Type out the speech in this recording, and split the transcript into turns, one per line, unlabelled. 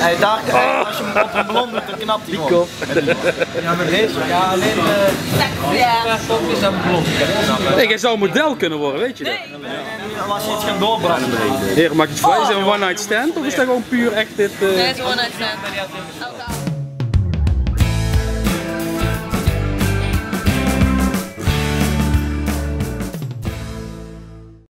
Hey, daar, hey, als je hem op een blonde, doet, dan knapt hij gewoon. Ja, met deze, ja, alleen de... Ja, en
blond. Ik zou een model kunnen worden, weet je dat?
Eh, eh, als je iets gaat doorbranden.
Heer, maak je het voor. Oh. Is het een one night stand of is dat gewoon puur echt dit...
Nee, het is one night stand.